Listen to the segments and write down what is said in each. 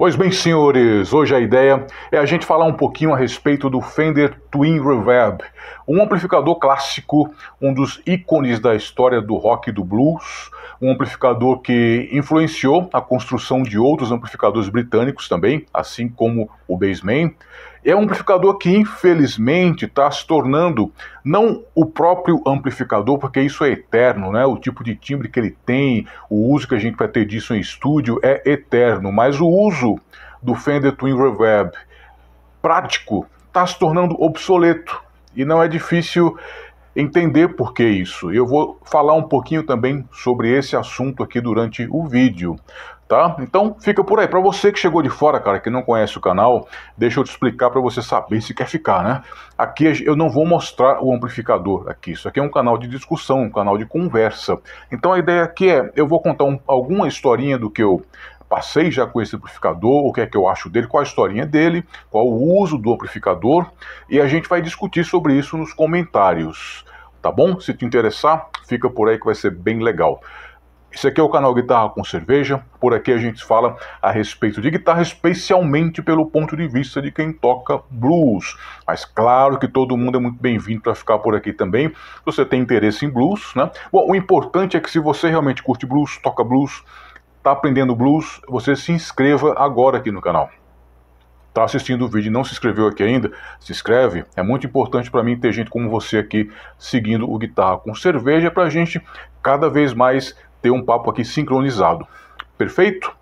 Pois bem, senhores, hoje a ideia é a gente falar um pouquinho a respeito do Fender Twin Reverb, um amplificador clássico, um dos ícones da história do rock e do blues, um amplificador que influenciou a construção de outros amplificadores britânicos também, assim como o Bassman. É um amplificador que, infelizmente, está se tornando não o próprio amplificador, porque isso é eterno, né? O tipo de timbre que ele tem, o uso que a gente vai ter disso em estúdio é eterno, mas o uso do Fender Twin Reverb prático está se tornando obsoleto e não é difícil entender por que isso. Eu vou falar um pouquinho também sobre esse assunto aqui durante o vídeo tá? Então fica por aí. Para você que chegou de fora, cara, que não conhece o canal, deixa eu te explicar para você saber se quer ficar, né? Aqui eu não vou mostrar o amplificador aqui. Isso aqui é um canal de discussão, um canal de conversa. Então a ideia aqui é, eu vou contar um, alguma historinha do que eu passei já com esse amplificador, o que é que eu acho dele, qual a historinha dele, qual o uso do amplificador, e a gente vai discutir sobre isso nos comentários. Tá bom? Se te interessar, fica por aí que vai ser bem legal. Esse aqui é o canal Guitarra com Cerveja. Por aqui a gente fala a respeito de guitarra, especialmente pelo ponto de vista de quem toca blues. Mas claro que todo mundo é muito bem-vindo para ficar por aqui também. Se você tem interesse em blues, né? Bom, o importante é que se você realmente curte blues, toca blues, está aprendendo blues, você se inscreva agora aqui no canal está assistindo o vídeo e não se inscreveu aqui ainda, se inscreve. É muito importante para mim ter gente como você aqui seguindo o Guitarra com Cerveja para a gente cada vez mais ter um papo aqui sincronizado. Perfeito?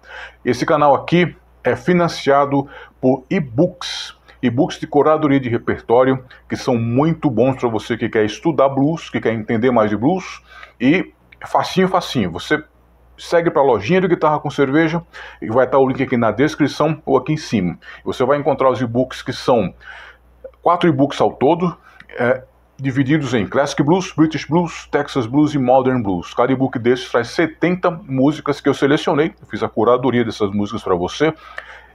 Esse canal aqui é financiado por e-books, e-books de curadoria de repertório, que são muito bons para você que quer estudar blues, que quer entender mais de blues, e facinho, facinho. Você segue para a lojinha de guitarra com cerveja e vai estar o link aqui na descrição ou aqui em cima. Você vai encontrar os e-books que são quatro e-books ao todo. É, divididos em Classic Blues, British Blues, Texas Blues e Modern Blues. Cada e-book desses traz 70 músicas que eu selecionei, fiz a curadoria dessas músicas para você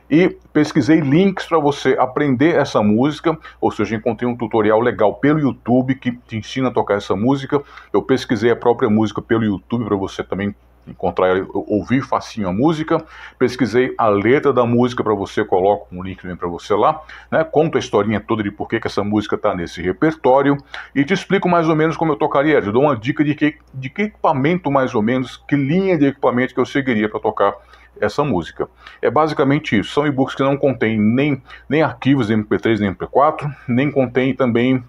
e pesquisei links para você aprender essa música, ou seja, encontrei um tutorial legal pelo YouTube que te ensina a tocar essa música. Eu pesquisei a própria música pelo YouTube para você também encontrar, ouvir facinho a música. Pesquisei a letra da música para você, coloco um link para você lá, né? Conto a historinha toda de por que, que essa música está nesse repertório e te explico mais ou menos como eu tocaria. Eu dou uma dica de que, de que equipamento mais ou menos, que linha de equipamento que eu seguiria para tocar essa música. É basicamente isso. São e-books que não contêm nem, nem arquivos MP3 nem MP4, nem contém também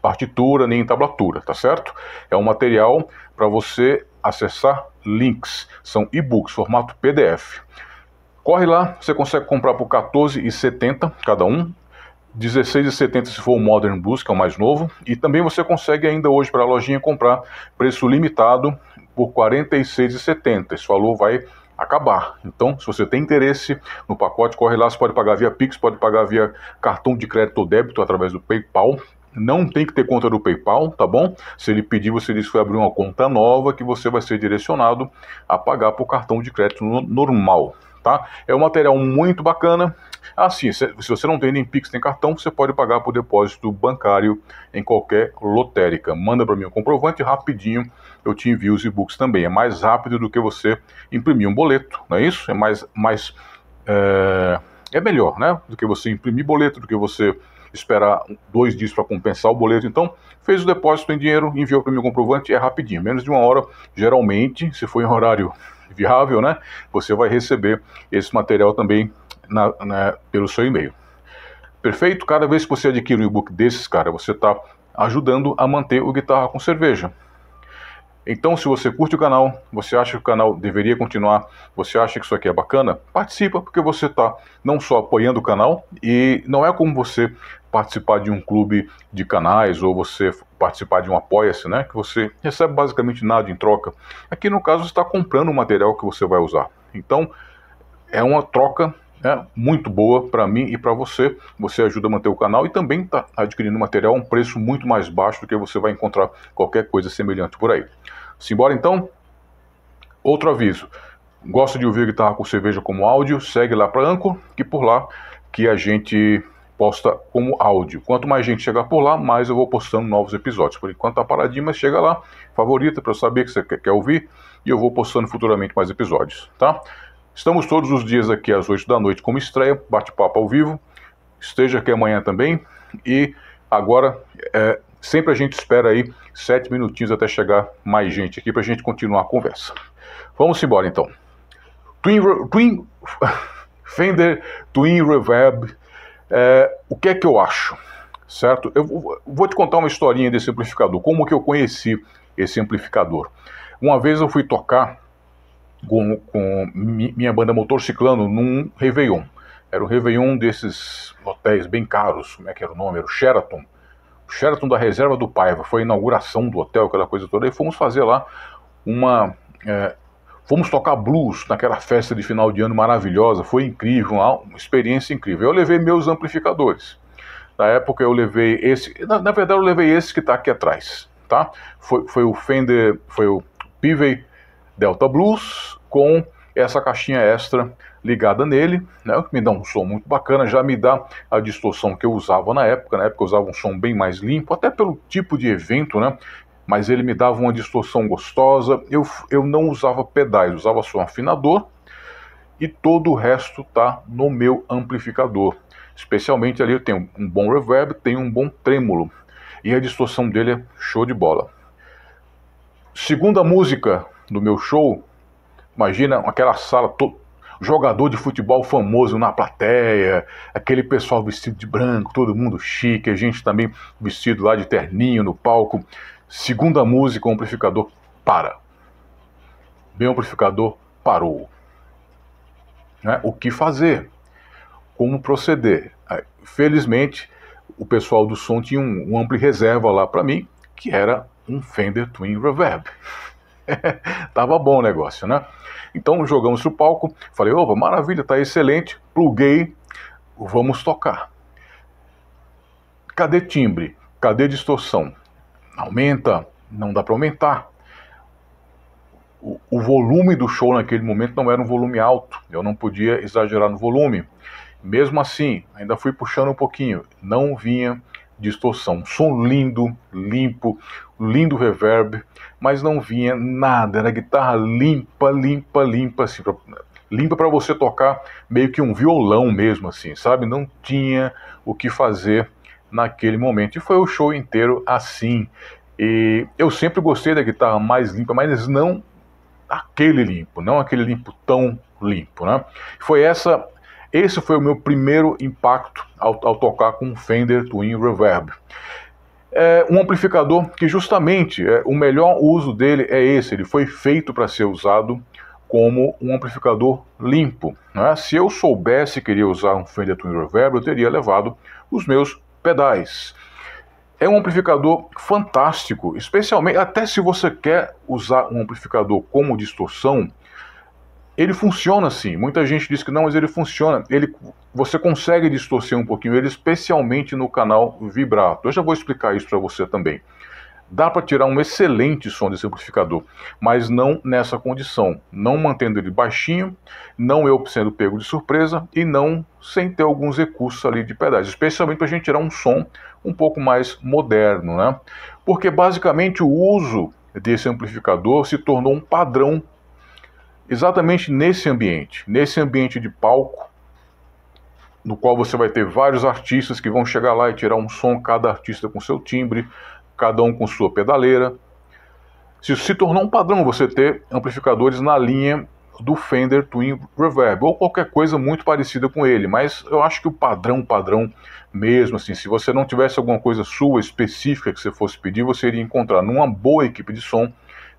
partitura nem tablatura, tá certo? É um material para você acessar links. São e-books, formato PDF. Corre lá, você consegue comprar por R$14,70 cada um. R$16,70 se for o Modern Blues, que é o mais novo. E também você consegue ainda hoje para a lojinha comprar preço limitado por R$46,70. Esse valor vai acabar. Então, se você tem interesse no pacote, corre lá, você pode pagar via Pix, pode pagar via cartão de crédito ou débito através do PayPal não tem que ter conta do PayPal, tá bom? Se ele pedir, você diz que vai abrir uma conta nova que você vai ser direcionado a pagar por cartão de crédito normal, tá? É um material muito bacana. Assim, se, se você não tem nem Pix nem cartão, você pode pagar por depósito bancário em qualquer lotérica. Manda para mim um comprovante rapidinho, eu te envio os e-books também. É mais rápido do que você imprimir um boleto, não é isso? É mais, mais é, é melhor, né? Do que você imprimir boleto, do que você esperar dois dias para compensar o boleto. Então, fez o depósito em dinheiro, enviou para mim o comprovante, é rapidinho, menos de uma hora, geralmente, se for em horário viável, né? Você vai receber esse material também na, na, pelo seu e-mail. Perfeito? Cada vez que você adquire um e-book desses, cara, você está ajudando a manter o Guitarra com Cerveja. Então, se você curte o canal, você acha que o canal deveria continuar, você acha que isso aqui é bacana, participa, porque você está não só apoiando o canal, e não é como você participar de um clube de canais ou você participar de um apoia-se, né? Que você recebe basicamente nada em troca. Aqui no caso, está comprando o material que você vai usar. Então, é uma troca né, muito boa para mim e para você. Você ajuda a manter o canal e também está adquirindo material a um preço muito mais baixo do que você vai encontrar qualquer coisa semelhante por aí. Simbora então? Outro aviso. Gosta de ouvir guitarra com cerveja como áudio? Segue lá para Anchor, que por lá que a gente posta como áudio. Quanto mais gente chegar por lá, mais eu vou postando novos episódios. Por enquanto tá paradinho, mas chega lá, favorita para saber que você quer ouvir e eu vou postando futuramente mais episódios, tá? Estamos todos os dias aqui às 8 da noite como estreia, bate-papo ao vivo. Esteja aqui amanhã também. E agora, é, sempre a gente espera aí sete minutinhos até chegar mais gente aqui para a gente continuar a conversa. Vamos embora então. Twin, Twin Fender Twin Reverb. É, o que é que eu acho? Certo? Eu vou te contar uma historinha desse amplificador. Como que eu conheci esse amplificador? Uma vez eu fui tocar com, com minha banda Motorciclando num Réveillon. Era um Réveillon desses hotéis bem caros, como é que era o nome? Era o Sheraton. O Sheraton da Reserva do Paiva. Foi a inauguração do hotel, aquela coisa toda. E fomos fazer lá uma. É, fomos tocar blues naquela festa de final de ano maravilhosa. Foi incrível, uma, experiência incrível. Eu levei meus amplificadores. Na época eu levei esse. Na, na verdade, eu levei esse que está aqui atrás. Tá? Foi, foi o Fender. Foi o Pivey Delta Blues com essa caixinha extra ligada nele, né, que me dá um som muito bacana, já me dá a distorção que eu usava na época, na época eu usava um som bem mais limpo, até pelo tipo de evento, né, mas ele me dava uma distorção gostosa, eu, eu não usava pedais, usava só um afinador, e todo o resto tá no meu amplificador, especialmente ali eu tenho um bom reverb, tenho um bom trêmulo, e a distorção dele é show de bola. Segunda música do meu show, imagina aquela sala, to... jogador de futebol famoso na plateia, aquele pessoal vestido de branco, todo mundo chique, a gente também vestido lá de terninho no palco. Segunda música, o amplificador para. Bem, o amplificador parou. Né? O que fazer? Como proceder? Felizmente, o pessoal do som tinha um, um ampli reserva lá para mim, que era um Fender Twin Reverb. Tava bom o negócio, né? Então jogamos pro palco, falei, opa, maravilha, tá excelente, pluguei, vamos tocar. Cadê timbre? Cadê distorção? Aumenta? Não dá para aumentar. O, o volume do show naquele momento não era um volume alto, eu não podia exagerar no volume. Mesmo assim, ainda fui puxando um pouquinho, não vinha distorção. Som lindo, limpo, lindo reverb, mas não vinha nada. Era guitarra limpa, limpa, limpa, assim, pra, limpa para você tocar meio que um violão mesmo, assim, sabe? Não tinha o que fazer naquele momento. E foi o show inteiro assim. E eu sempre gostei da guitarra mais limpa, mas não aquele limpo, não aquele limpo tão limpo, né? Foi essa esse foi o meu primeiro impacto ao, ao tocar com Fender Twin Reverb. É um amplificador que justamente é, o melhor uso dele é esse, ele foi feito para ser usado como um amplificador limpo. Né? Se eu soubesse que queria usar um Fender Twin Reverb, eu teria levado os meus pedais. É um amplificador fantástico, especialmente até se você quer usar um amplificador como distorção, ele funciona assim. Muita gente diz que não, mas ele funciona. Ele, você consegue distorcer um pouquinho ele, especialmente no canal vibrato. Eu já vou explicar isso para você também. Dá para tirar um excelente som desse amplificador, mas não nessa condição, não mantendo ele baixinho, não eu sendo pego de surpresa e não sem ter alguns recursos ali de pedais, especialmente para a gente tirar um som um pouco mais moderno, né? Porque basicamente o uso desse amplificador se tornou um padrão exatamente nesse ambiente, nesse ambiente de palco, no qual você vai ter vários artistas que vão chegar lá e tirar um som, cada artista com seu timbre, cada um com sua pedaleira. Se, se tornou um padrão você ter amplificadores na linha do Fender Twin Reverb ou qualquer coisa muito parecida com ele, mas eu acho que o padrão, padrão mesmo, assim, se você não tivesse alguma coisa sua específica que você fosse pedir, você iria encontrar numa boa equipe de som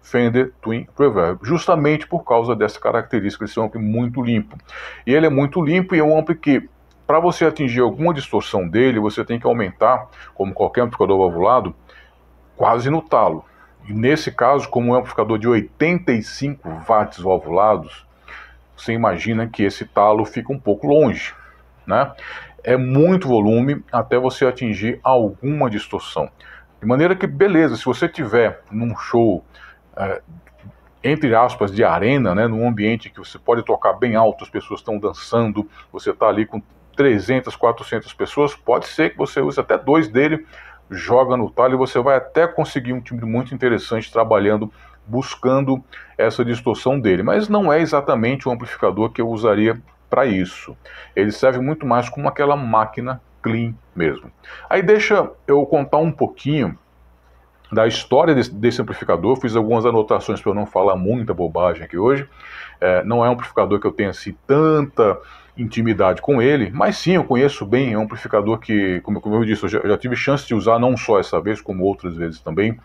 Fender Twin Reverb, justamente por causa dessa característica de ser um ampli muito limpo. E ele é muito limpo e é um ampli que, para você atingir alguma distorção dele, você tem que aumentar, como qualquer amplificador valvulado, quase no talo. E nesse caso, como um amplificador de 85 watts valvulados, você imagina que esse talo fica um pouco longe, né? É muito volume até você atingir alguma distorção. De maneira que, beleza, se você tiver num show é, entre aspas, de arena, né, num ambiente que você pode tocar bem alto, as pessoas estão dançando, você está ali com 300, 400 pessoas, pode ser que você use até dois dele, joga no talo e você vai até conseguir um timbre muito interessante trabalhando buscando essa distorção dele. Mas não é exatamente o amplificador que eu usaria para isso. Ele serve muito mais como aquela máquina clean mesmo. Aí deixa eu contar um pouquinho da história desse, desse amplificador. Fiz algumas anotações para eu não falar muita bobagem aqui hoje. É, não é um amplificador que eu tenha assim tanta intimidade com ele, mas sim, eu conheço bem, é um amplificador que, como, como eu disse, eu já, já, tive chance de usar não só essa vez, como outras vezes também,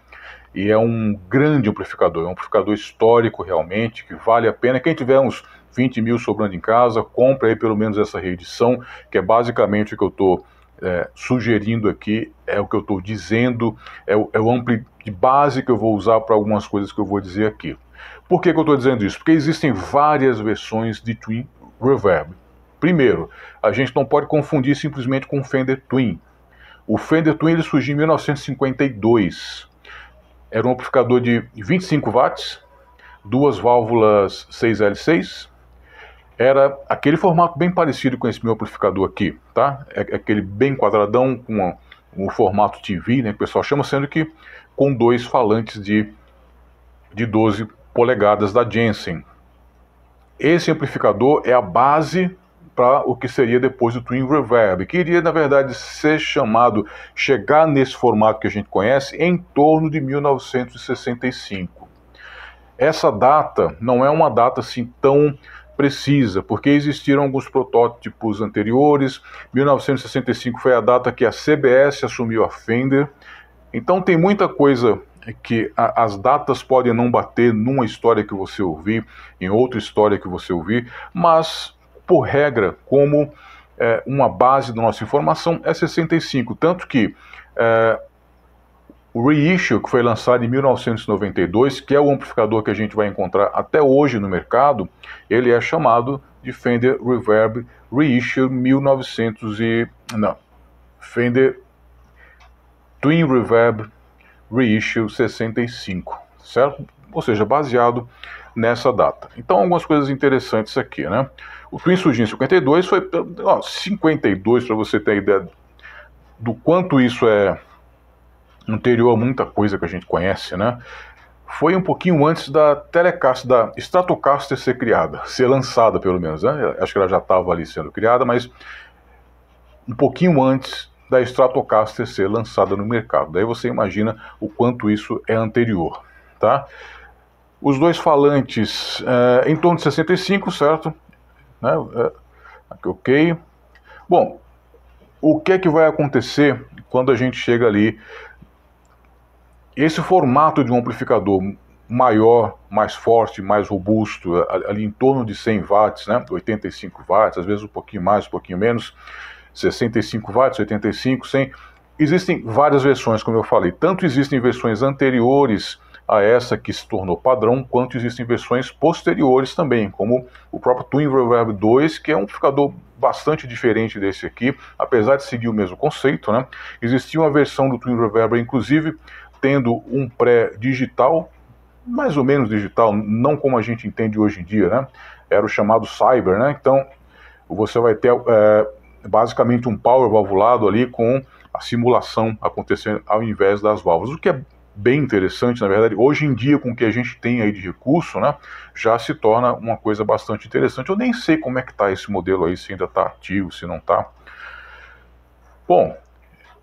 e é um grande amplificador, é um amplificador histórico realmente, que vale a pena. Quem tiver uns 20 mil sobrando em casa, compre aí pelo menos essa reedição, que é basicamente o que eu estou é, sugerindo aqui, é o que eu estou dizendo, é o, é o ampli de base que eu vou usar para algumas coisas que eu vou dizer aqui. Por que, que eu estou dizendo isso? Porque existem várias versões de Twin Reverb. Primeiro, a gente não pode confundir simplesmente com o Fender Twin. O Fender Twin ele surgiu em 1952. Era um amplificador de 25 watts, duas válvulas 6L6. Era aquele formato bem parecido com esse meu amplificador aqui, tá? É, é aquele bem quadradão com o formato TV, né, que o pessoal chama, sendo que com dois falantes de, de 12 polegadas da Jensen. Esse amplificador é a base para o que seria depois o Twin Reverb, que iria, na verdade, ser chamado, chegar nesse formato que a gente conhece, em torno de 1965. Essa data não é uma data assim tão precisa, porque existiram alguns protótipos anteriores. 1965 foi a data que a CBS assumiu a Fender. Então tem muita coisa que a, as datas podem não bater numa história que você ouvir, em outra história que você ouvir, mas por regra, como é, uma base da nossa informação é 65. Tanto que é, o Reissue, que foi lançado em 1992, que é o amplificador que a gente vai encontrar até hoje no mercado, ele é chamado de Fender Reverb Reissue 1900 e... não, Fender Twin Reverb Reissue 65, certo? Ou seja, baseado nessa data. Então, algumas coisas interessantes aqui, né? O Twin surgiu em 52, foi ó, 52 para você ter ideia do quanto isso é anterior a muita coisa que a gente conhece, né? Foi um pouquinho antes da Telecaster, da Stratocaster ser criada, ser lançada pelo menos, né? Acho que ela já estava ali sendo criada, mas um pouquinho antes da Stratocaster ser lançada no mercado. Daí você imagina o quanto isso é anterior, tá? Os dois falantes é, em torno de 65, certo? Né? É, aqui, ok. Bom, o que é que vai acontecer quando a gente chega ali? Esse formato de um amplificador maior, mais forte, mais robusto, ali em torno de 100 watts, né? 85 watts, às vezes um pouquinho mais, um pouquinho menos, 65 watts, 85, 100. Existem várias versões, como eu falei. Tanto existem versões anteriores a essa que se tornou padrão, quanto existem versões posteriores também, como o próprio Twin Reverb 2, que é um amplificador bastante diferente desse aqui, apesar de seguir o mesmo conceito. Né? Existia uma versão do Twin Reverb, inclusive, tendo um pré-digital, mais ou menos digital, não como a gente entende hoje em dia, né? era o chamado Cyber, né? então você vai ter é, basicamente um power valvulado ali com a simulação acontecendo ao invés das válvulas, o que é bem interessante, na verdade, hoje em dia, com o que a gente tem aí de recurso, né, já se torna uma coisa bastante interessante. Eu nem sei como é que está esse modelo aí, se ainda está ativo, se não está. Bom,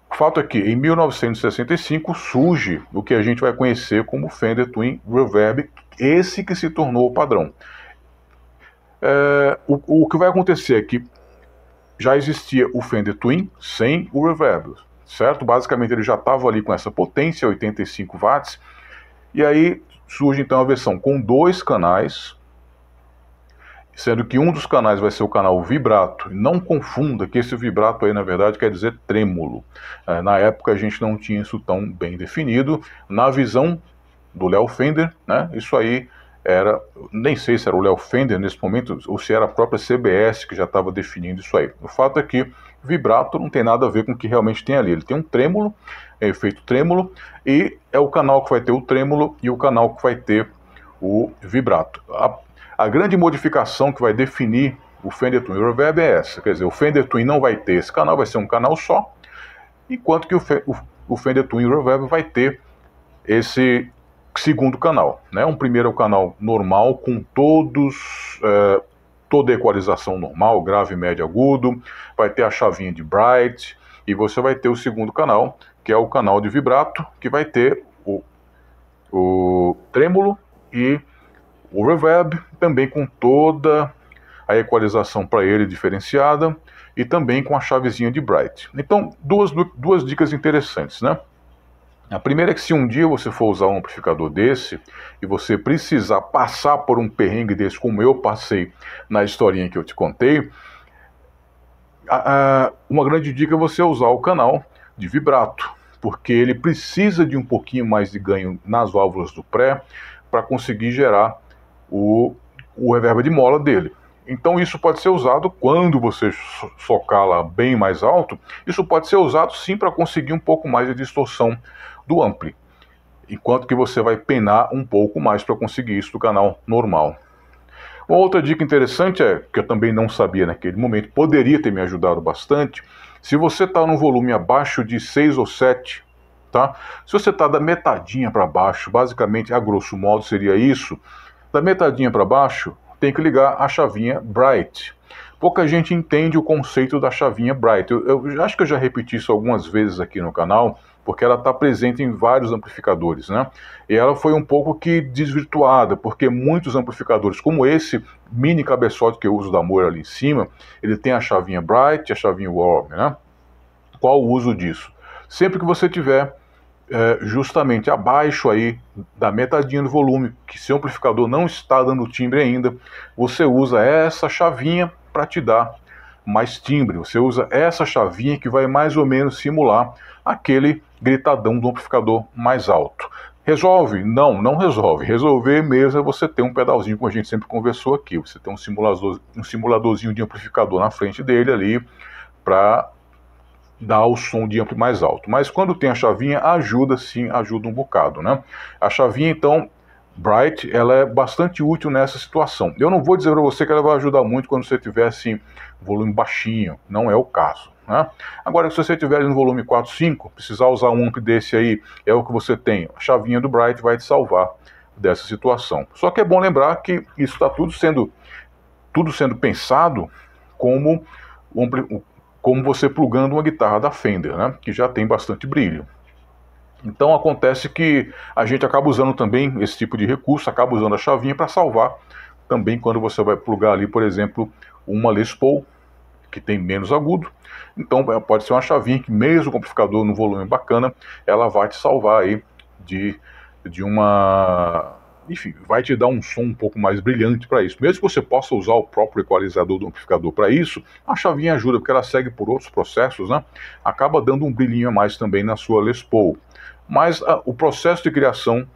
o fato é que em 1965 surge o que a gente vai conhecer como Fender Twin Reverb, esse que se tornou o padrão. É, o, o que vai acontecer é que já existia o Fender Twin sem o Reverb certo? Basicamente ele já estava ali com essa potência, 85 watts, e aí surge então a versão com dois canais, sendo que um dos canais vai ser o canal vibrato. Não confunda que esse vibrato aí na verdade quer dizer trêmulo. É, na época a gente não tinha isso tão bem definido. Na visão do Léo Fender, né, isso aí era, nem sei se era o Léo Fender nesse momento ou se era a própria CBS que já estava definindo isso aí. O fato é que vibrato não tem nada a ver com o que realmente tem ali. Ele tem um trêmulo, é efeito trêmulo, e é o canal que vai ter o trêmulo e o canal que vai ter o vibrato. A, a grande modificação que vai definir o Fender Twin Reverb é essa, quer dizer, o Fender Twin não vai ter esse canal, vai ser um canal só, enquanto que o, o, o Fender Twin Reverb vai ter esse segundo canal. Né? Um primeiro é o canal normal, com todos. É, toda a equalização normal, grave, médio, agudo, vai ter a chavinha de bright, e você vai ter o segundo canal, que é o canal de vibrato, que vai ter o, o trêmulo e o reverb, também com toda a equalização para ele diferenciada e também com a chavezinha de bright. Então, duas, duas dicas interessantes, né? A primeira é que se um dia você for usar um amplificador desse e você precisar passar por um perrengue desse, como eu passei na historinha que eu te contei, uma grande dica é você usar o canal de vibrato, porque ele precisa de um pouquinho mais de ganho nas válvulas do pré para conseguir gerar o, o reverb de mola dele. Então isso pode ser usado quando você socar lá bem mais alto, isso pode ser usado sim para conseguir um pouco mais de distorção do ampli. Enquanto que você vai penar um pouco mais para conseguir isso do canal normal. Uma outra dica interessante é, que eu também não sabia naquele momento, poderia ter me ajudado bastante, se você está no volume abaixo de 6 ou 7, tá? Se você está da metadinha para baixo, basicamente, a grosso modo seria isso, da metadinha para baixo, tem que ligar a chavinha Bright. Pouca gente entende o conceito da chavinha Bright. Eu, eu acho que eu já repeti isso algumas vezes aqui no canal, porque ela está presente em vários amplificadores, né? E ela foi um pouco que desvirtuada, porque muitos amplificadores, como esse mini cabeçote que eu uso da Moura ali em cima, ele tem a chavinha Bright e a chavinha Warm, né? Qual o uso disso? Sempre que você tiver é, justamente abaixo aí da metadinha do volume, que seu amplificador não está dando timbre ainda, você usa essa chavinha para te dar mais timbre. Você usa essa chavinha que vai mais ou menos simular aquele gritadão do amplificador mais alto. Resolve? Não, não resolve. Resolver mesmo é você ter um pedalzinho, como a gente sempre conversou aqui. Você tem um simulador, um simuladorzinho de amplificador na frente dele ali para dar o som de ampli mais alto. Mas quando tem a chavinha, ajuda sim, ajuda um bocado, né? A chavinha, então, Bright, ela é bastante útil nessa situação. Eu não vou dizer para você que ela vai ajudar muito quando você tiver assim, volume baixinho, não é o caso. Né? Agora, se você tiver no volume 4, 5, precisar usar um amp desse aí, é o que você tem. A chavinha do Bright vai te salvar dessa situação. Só que é bom lembrar que isso está tudo sendo, tudo sendo pensado como, como você plugando uma guitarra da Fender, né? que já tem bastante brilho. Então acontece que a gente acaba usando também esse tipo de recurso, acaba usando a chavinha para salvar também quando você vai plugar ali, por exemplo, uma Les Paul, que tem menos agudo. Então é, pode ser uma chavinha que mesmo com amplificador no volume bacana, ela vai te salvar aí de, de uma... Enfim, vai te dar um som um pouco mais brilhante para isso. Mesmo que você possa usar o próprio equalizador do amplificador para isso, a chavinha ajuda, porque ela segue por outros processos, né? Acaba dando um brilhinho a mais também na sua Les Paul. Mas a, o processo de criação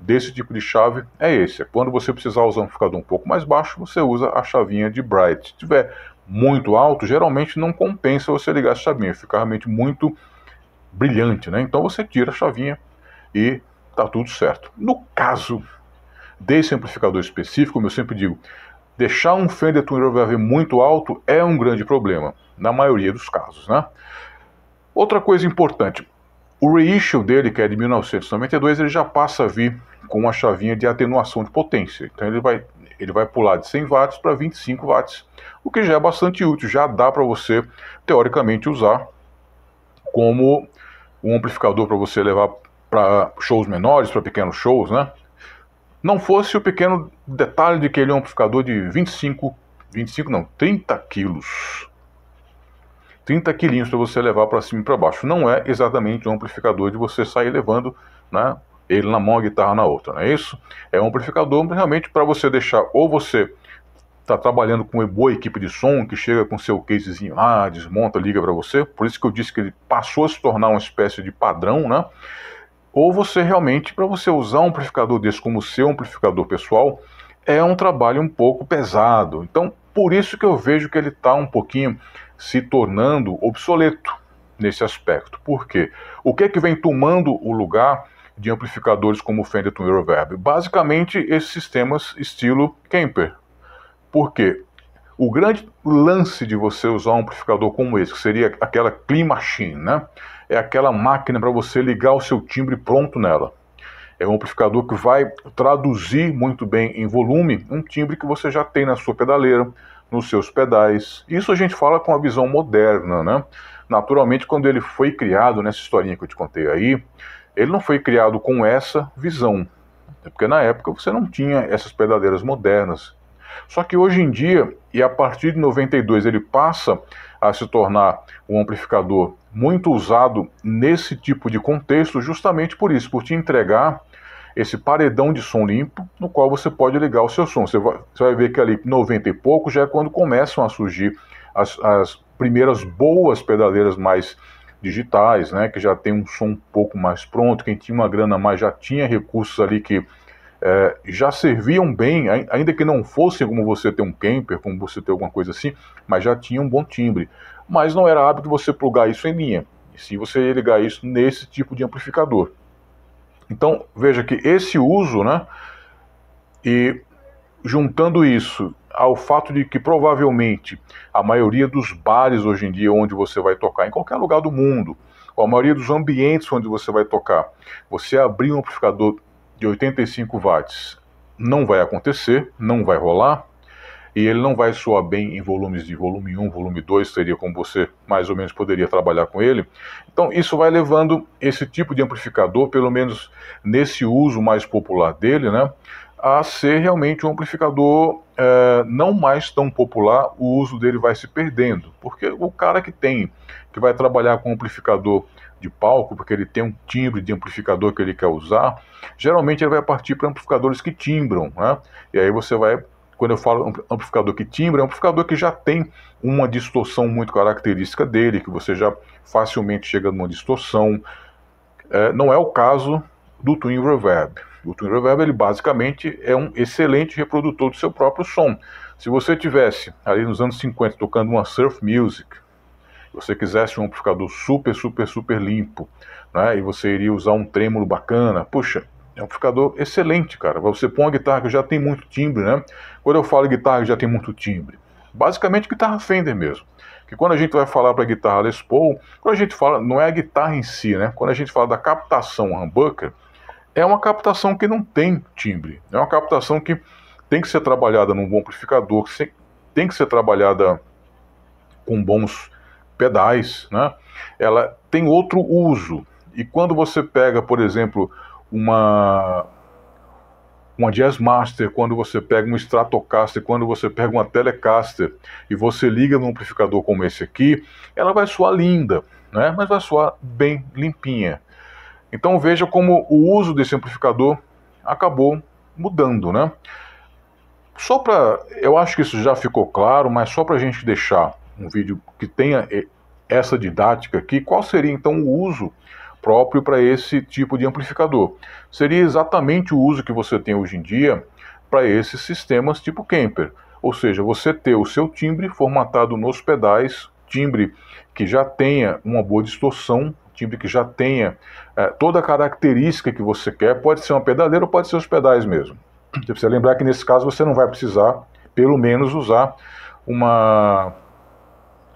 desse tipo de chave é esse. É quando você precisar usar um amplificador um pouco mais baixo, você usa a chavinha de Bright. Se tiver muito alto, geralmente não compensa você ligar essa chavinha, fica realmente muito brilhante, né? Então você tira a chavinha e tá tudo certo. No caso desse amplificador específico, como eu sempre digo, deixar um Fender Twin Reverb muito alto é um grande problema, na maioria dos casos, né? Outra coisa importante, o reissue dele, que é de 1992, ele já passa a vir com uma chavinha de atenuação de potência. Então ele vai, ele vai pular de 100 watts para 25 watts, o que já é bastante útil, já dá para você, teoricamente, usar como um amplificador para você levar para shows menores, para pequenos shows, né? Não fosse o pequeno detalhe de que ele é um amplificador de 25, 25 não, 30 quilos. 30 quilinhos para você levar para cima e para baixo. Não é exatamente um amplificador de você sair levando né, ele na mão, a guitarra na outra, não é isso? É um amplificador realmente para você deixar, ou você está trabalhando com uma boa equipe de som, que chega com seu casezinho lá, desmonta, liga para você, por isso que eu disse que ele passou a se tornar uma espécie de padrão, né? Ou você realmente, para você usar um amplificador desse como seu amplificador pessoal, é um trabalho um pouco pesado. Então, por isso que eu vejo que ele está um pouquinho se tornando obsoleto nesse aspecto. Por quê? O que é que vem tomando o lugar de amplificadores como o Fender Twin Reverb? Basicamente, esses sistemas estilo Kemper. Por quê? O grande lance de você usar um amplificador como esse, que seria aquela Clean Machine, né? É aquela máquina para você ligar o seu timbre pronto nela. É um amplificador que vai traduzir muito bem em volume um timbre que você já tem na sua pedaleira, nos seus pedais. Isso a gente fala com a visão moderna, né? Naturalmente, quando ele foi criado, nessa historinha que eu te contei aí, ele não foi criado com essa visão. É porque na época você não tinha essas pedaleiras modernas. Só que hoje em dia, e a partir de 92 ele passa a se tornar um amplificador muito usado nesse tipo de contexto, justamente por isso, por te entregar esse paredão de som limpo, no qual você pode ligar o seu som. Você vai, você vai ver que ali 90 e pouco já é quando começam a surgir as, as primeiras boas pedaleiras mais digitais, né, que já tem um som um pouco mais pronto, quem tinha uma grana mais já tinha recursos ali que é, já serviam bem, ainda que não fossem como você ter um camper, como você ter alguma coisa assim, mas já tinha um bom timbre. Mas não era hábito você plugar isso em linha, e sim você ligar isso nesse tipo de amplificador. Então veja que esse uso, né, e juntando isso ao fato de que provavelmente a maioria dos bares hoje em dia onde você vai tocar, em qualquer lugar do mundo, ou a maioria dos ambientes onde você vai tocar, você abrir um amplificador de 85 watts não vai acontecer, não vai rolar, e ele não vai soar bem em volumes de volume 1, volume 2, seria como você mais ou menos poderia trabalhar com ele. Então isso vai levando esse tipo de amplificador, pelo menos nesse uso mais popular dele, né, a ser realmente um amplificador é, não mais tão popular, o uso dele vai se perdendo, porque o cara que tem, que vai trabalhar com amplificador de palco, porque ele tem um timbre de amplificador que ele quer usar, geralmente ele vai partir para amplificadores que timbram, né? E aí você vai, quando eu falo amplificador que timbra, é um amplificador que já tem uma distorção muito característica dele, que você já facilmente chega numa distorção. É, não é o caso do Twin Reverb. O Twin Reverb ele basicamente é um excelente reprodutor do seu próprio som. Se você tivesse ali nos anos 50 tocando uma surf music, você quisesse um amplificador super, super, super limpo, né, e você iria usar um trêmulo bacana, puxa, é um amplificador excelente, cara. Você põe uma guitarra que já tem muito timbre, né? Quando eu falo guitarra que já tem muito timbre, basicamente guitarra Fender mesmo. Que quando a gente vai falar para guitarra Les Paul, quando a gente fala, não é a guitarra em si, né? Quando a gente fala da captação humbucker, é uma captação que não tem timbre. É uma captação que tem que ser trabalhada num bom amplificador, que tem que ser trabalhada com bons pedais, né? ela tem outro uso. E quando você pega, por exemplo, uma uma Jazzmaster, quando você pega um Stratocaster, quando você pega uma Telecaster e você liga num amplificador como esse aqui, ela vai soar linda, né? mas vai soar bem limpinha. Então veja como o uso desse amplificador acabou mudando, né? Só para, eu acho que isso já ficou claro, mas só para a gente deixar um vídeo que tenha essa didática aqui, qual seria então o uso próprio para esse tipo de amplificador? Seria exatamente o uso que você tem hoje em dia para esses sistemas tipo Kemper, ou seja, você ter o seu timbre formatado nos pedais, timbre que já tenha uma boa distorção, timbre que já tenha é, toda a característica que você quer, pode ser uma pedaleira ou pode ser os pedais mesmo. Você precisa lembrar que nesse caso você não vai precisar, pelo menos, usar uma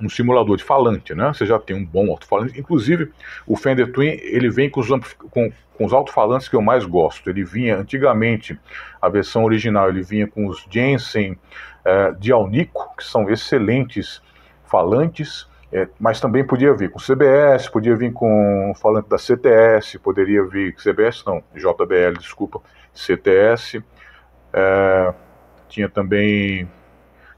um simulador de falante, né? Você já tem um bom alto-falante. Inclusive, o Fender Twin ele vem com os, com, com os alto-falantes que eu mais gosto. Ele vinha antigamente, a versão original, ele vinha com os Jensen é, de Alnico, que são excelentes falantes. É, mas também podia vir com CBS, podia vir com falante da CTS, poderia vir CBS não, JBL, desculpa, CTS. É, tinha também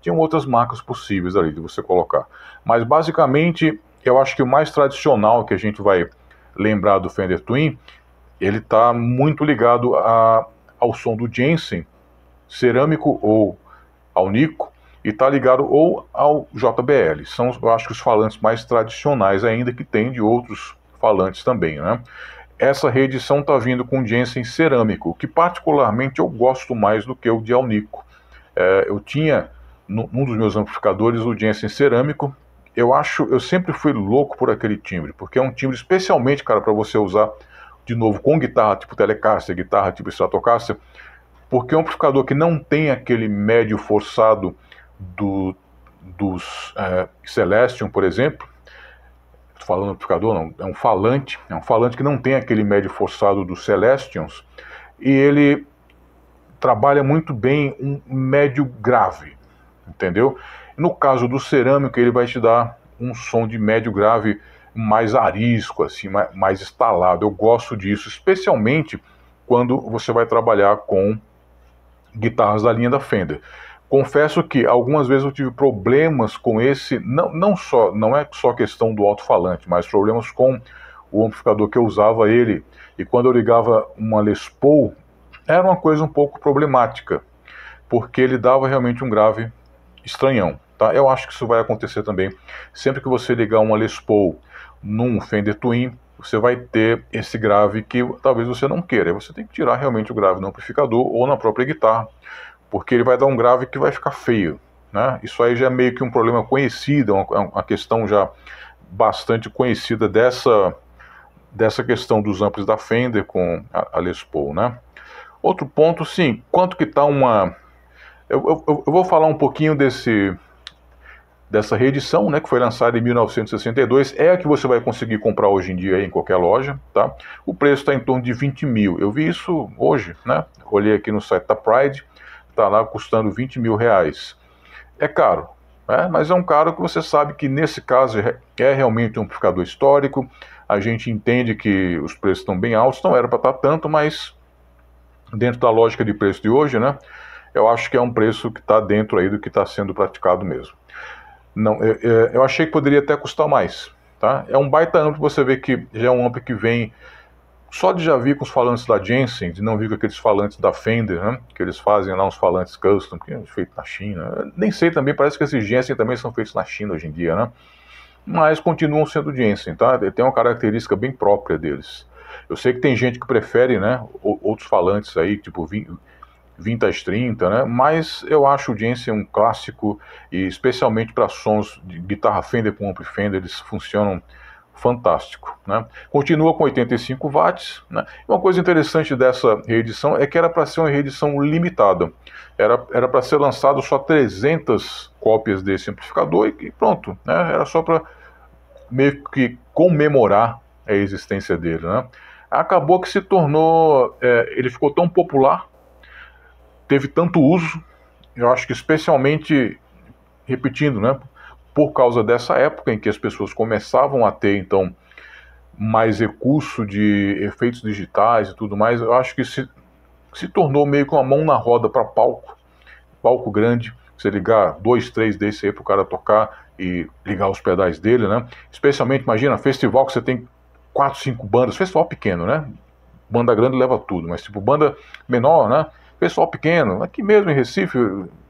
tinham outras marcas possíveis ali de você colocar. Mas basicamente, eu acho que o mais tradicional que a gente vai lembrar do Fender Twin, ele está muito ligado a, ao som do Jensen, cerâmico ou ao Nico, e está ligado ou ao JBL. São, eu acho que os falantes mais tradicionais ainda que tem de outros falantes também, né? Essa reedição está vindo com Jensen cerâmico, que particularmente eu gosto mais do que o de Alnico. É, eu tinha num dos meus amplificadores o Jensen cerâmico. Eu acho, eu sempre fui louco por aquele timbre, porque é um timbre especialmente, cara, para você usar de novo com guitarra tipo Telecaster, guitarra tipo Stratocaster, porque é um amplificador que não tem aquele médio forçado do, dos é, Celestion, por exemplo. Estou falando amplificador, não, é um falante, é um falante que não tem aquele médio forçado dos Celestions. e ele trabalha muito bem um médio grave, entendeu? No caso do cerâmico, ele vai te dar um som de médio grave mais arisco, assim, mais, instalado. Eu gosto disso, especialmente quando você vai trabalhar com guitarras da linha da Fender. Confesso que algumas vezes eu tive problemas com esse, não, não só, não é só questão do alto-falante, mas problemas com o amplificador que eu usava ele. E quando eu ligava uma Les Paul, era uma coisa um pouco problemática, porque ele dava realmente um grave estranhão. Tá? Eu acho que isso vai acontecer também. Sempre que você ligar uma Les Paul num Fender Twin, você vai ter esse grave que talvez você não queira. Você tem que tirar realmente o grave no amplificador ou na própria guitarra, porque ele vai dar um grave que vai ficar feio. Né? Isso aí já é meio que um problema conhecido, uma, uma questão já bastante conhecida dessa, dessa questão dos amplos da Fender com a, a Les Paul. Né? Outro ponto, sim, quanto que está uma... Eu, eu, eu, vou falar um pouquinho desse dessa reedição, né, que foi lançada em 1962, é a que você vai conseguir comprar hoje em dia em qualquer loja, tá? O preço está em torno de 20 mil. Eu vi isso hoje, né? Olhei aqui no site da Pride, está lá custando 20 mil reais. É caro, né? mas é um caro que você sabe que nesse caso é, é realmente um amplificador histórico. A gente entende que os preços estão bem altos, não era para estar tá tanto, mas dentro da lógica de preço de hoje, né? Eu acho que é um preço que está dentro aí do que está sendo praticado mesmo. Não, eu, eu, achei que poderia até custar mais, tá? É um baita amplo, você vê que já é um amplo que vem só de já vir com os falantes da Jensen, de não vir com aqueles falantes da Fender, né? Que eles fazem lá uns falantes custom, que é feito na China. nem sei também, parece que esses Jensen também são feitos na China hoje em dia, né? Mas continuam sendo Jensen, tá? Tem uma característica bem própria deles. Eu sei que tem gente que prefere, né, outros falantes aí, tipo Vintage 30, né? Mas eu acho o Jensen um clássico e especialmente para sons de guitarra Fender com ampli Fender, eles funcionam fantástico, né? Continua com 85 watts, né? Uma coisa interessante dessa reedição é que era para ser uma reedição limitada. Era para ser lançado só 300 cópias desse amplificador e pronto, né? Era só para meio que comemorar a existência dele, né? acabou que se tornou, é, ele ficou tão popular, teve tanto uso, eu acho que especialmente, repetindo, né, por causa dessa época em que as pessoas começavam a ter, então, mais recurso de efeitos digitais e tudo mais, eu acho que se, se tornou meio que uma mão na roda para palco, palco grande, você ligar dois, três desses aí para o cara tocar e ligar os pedais dele, né? Especialmente, imagina, festival que você tem quatro, cinco bandas, festival pequeno, né? Banda grande leva tudo, mas tipo banda menor, né? Pessoal pequeno, aqui mesmo em Recife,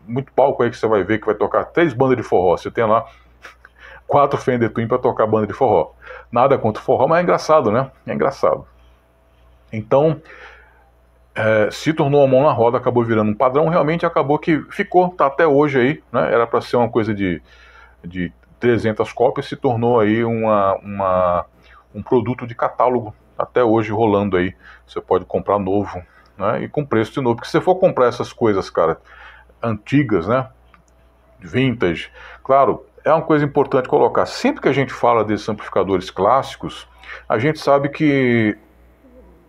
muito palco aí que você vai ver que vai tocar três bandas de forró. Você tem lá quatro Fender Twin para tocar banda de forró. Nada contra forró, mas é engraçado, né? É engraçado. Então, é, se tornou uma mão na roda, acabou virando um padrão, realmente acabou que ficou, tá até hoje aí, né? Era para ser uma coisa de, de 300 cópias, se tornou aí uma, uma um produto de catálogo até hoje rolando aí. Você pode comprar novo, né? E com preço de novo. Porque se você for comprar essas coisas, cara, antigas, né? Vintage, claro, é uma coisa importante colocar. Sempre que a gente fala desses amplificadores clássicos, a gente sabe que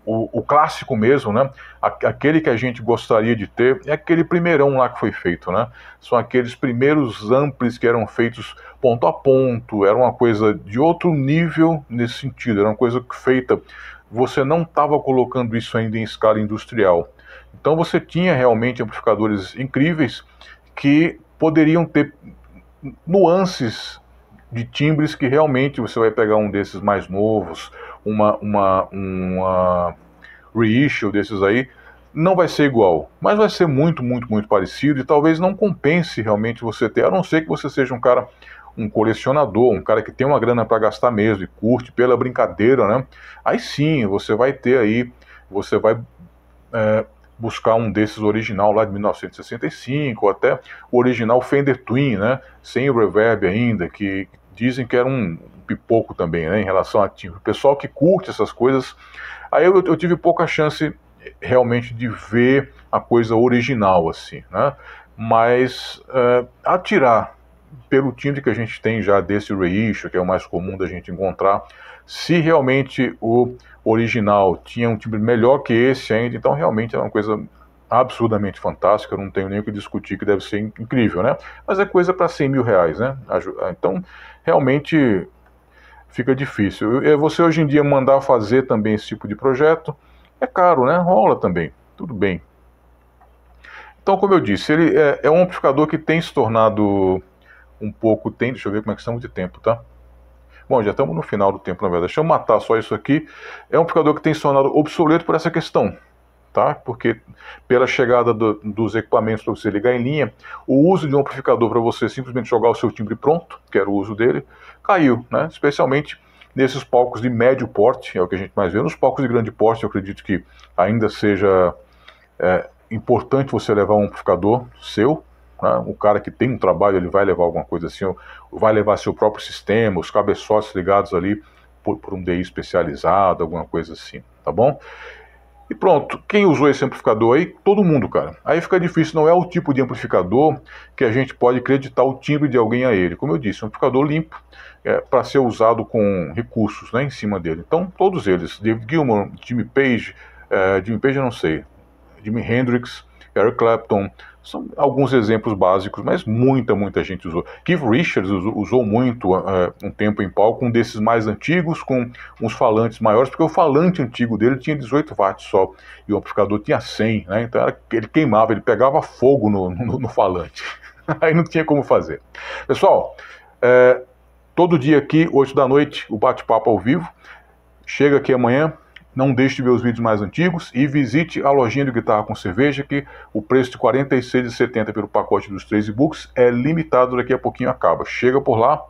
o, o, clássico mesmo, né? Aquele que a gente gostaria de ter é aquele primeirão lá que foi feito, né? São aqueles primeiros amplis que eram feitos ponto a ponto, era uma coisa de outro nível nesse sentido, era uma coisa feita. Você não estava colocando isso ainda em escala industrial. Então você tinha realmente amplificadores incríveis que poderiam ter nuances de timbres que realmente você vai pegar um desses mais novos, uma, uma, uma reissue desses aí, não vai ser igual, mas vai ser muito, muito, muito parecido e talvez não compense realmente você ter, a não ser que você seja um cara, um colecionador, um cara que tem uma grana para gastar mesmo e curte pela brincadeira, né? Aí sim, você vai ter aí, você vai é, buscar um desses original lá de 1965, ou até o original Fender Twin, né? Sem reverb ainda, que dizem que era um pipoco também, né, em relação a timbre. O pessoal que curte essas coisas, aí eu, eu tive pouca chance realmente de ver a coisa original assim, né? Mas uh, atirar pelo timbre que a gente tem já desse reissue, que é o mais comum da gente encontrar, se realmente o original tinha um timbre melhor que esse ainda, então realmente é uma coisa absurdamente fantástica, eu não tenho nem o que discutir que deve ser incrível, né? Mas é coisa para 100 mil reais, né? Então, realmente fica difícil. Você hoje em dia mandar fazer também esse tipo de projeto é caro, né? Rola também, tudo bem. Então, como eu disse, ele é, é um amplificador que tem se tornado um pouco, tem, deixa eu ver como é que estamos de tempo, tá? Bom, já estamos no final do tempo, na verdade. Deixa eu matar só isso aqui. É um amplificador que tem se tornado obsoleto por essa questão tá? Porque pela chegada do, dos equipamentos para você ligar em linha, o uso de um amplificador para você simplesmente jogar o seu timbre pronto, que era o uso dele, caiu, né? Especialmente nesses palcos de médio porte, é o que a gente mais vê. Nos palcos de grande porte, eu acredito que ainda seja é, importante você levar um amplificador seu. Né? O cara que tem um trabalho, ele vai levar alguma coisa assim, vai levar seu próprio sistema, os cabeçotes ligados ali por, por um DI especializado, alguma coisa assim, tá bom? E pronto, quem usou esse amplificador aí? Todo mundo, cara. Aí fica difícil, não é o tipo de amplificador que a gente pode acreditar o timbre de alguém a ele. Como eu disse, um amplificador limpo é, para ser usado com recursos né, em cima dele. Então, todos eles, David Gilmour, Jimmy Page, é, Jimmy Page eu não sei, Jimi Hendrix, Eric Clapton, são alguns exemplos básicos, mas muita, muita gente usou. Keith Richards usou muito uh, um tempo em palco, um desses mais antigos, com uns falantes maiores, porque o falante antigo dele tinha 18 watts só, e o amplificador tinha 100, né? Então era, ele queimava, ele pegava fogo no, no, no falante. Aí não tinha como fazer. Pessoal, é, todo dia aqui, 8 da noite, o bate-papo ao vivo. Chega aqui amanhã, não deixe de ver os vídeos mais antigos e visite a lojinha de guitarra com cerveja, que o preço de R$ 46,70 pelo pacote dos três e-books é limitado, daqui a pouquinho acaba. Chega por lá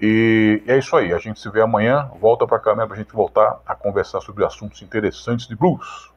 e é isso aí. A gente se vê amanhã. Volta para a câmera para a gente voltar a conversar sobre assuntos interessantes de blues.